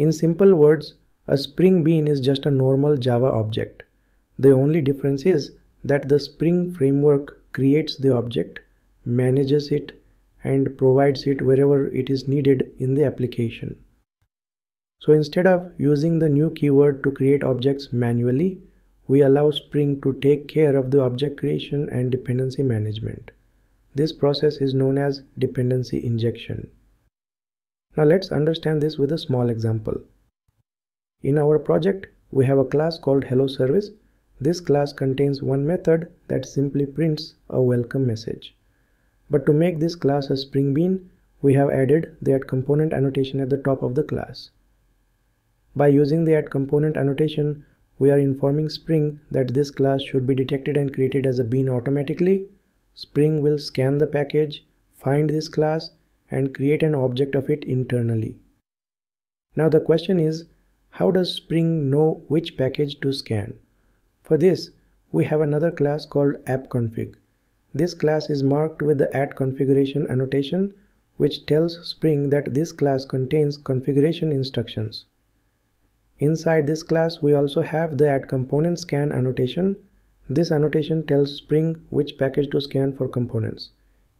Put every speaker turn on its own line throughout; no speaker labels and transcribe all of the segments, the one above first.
In simple words, a Spring Bean is just a normal Java object. The only difference is that the Spring framework creates the object, manages it, and provides it wherever it is needed in the application. So instead of using the new keyword to create objects manually, we allow Spring to take care of the object creation and dependency management. This process is known as dependency injection. Now let's understand this with a small example. In our project, we have a class called Hello Service. This class contains one method that simply prints a welcome message. But to make this class a Spring Bean, we have added the add component annotation at the top of the class. By using the add component annotation, we are informing Spring that this class should be detected and created as a bean automatically. Spring will scan the package, find this class and create an object of it internally. Now the question is, how does Spring know which package to scan? For this, we have another class called appConfig. This class is marked with the add configuration annotation which tells Spring that this class contains configuration instructions. Inside this class we also have the add component scan annotation. This annotation tells Spring which package to scan for components.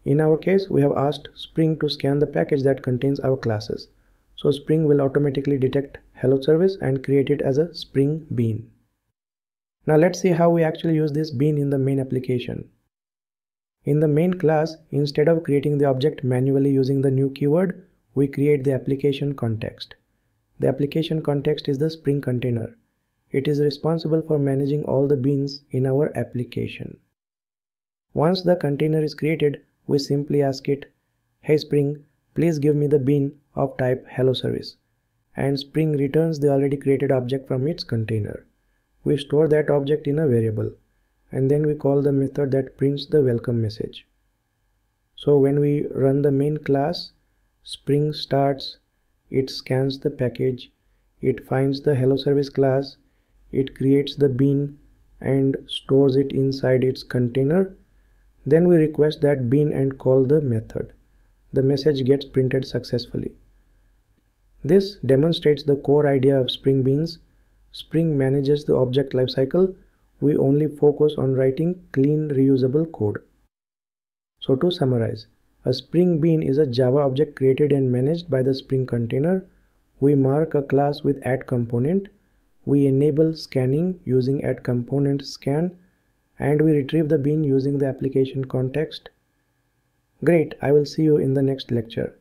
In our case we have asked Spring to scan the package that contains our classes. So Spring will automatically detect hello service and create it as a Spring bean. Now let's see how we actually use this bean in the main application. In the main class, instead of creating the object manually using the new keyword, we create the application context. The application context is the Spring container. It is responsible for managing all the beans in our application. Once the container is created, we simply ask it, Hey Spring, please give me the bean of type hello service. And Spring returns the already created object from its container. We store that object in a variable and then we call the method that prints the welcome message. So when we run the main class, Spring starts it scans the package, it finds the hello service class, it creates the bean and stores it inside its container. Then we request that bean and call the method. The message gets printed successfully. This demonstrates the core idea of Spring Beans. Spring manages the object lifecycle. We only focus on writing clean reusable code. So to summarize, a Spring Bean is a Java object created and managed by the Spring container. We mark a class with add component. We enable scanning using add component scan and we retrieve the bean using the application context. Great, I will see you in the next lecture.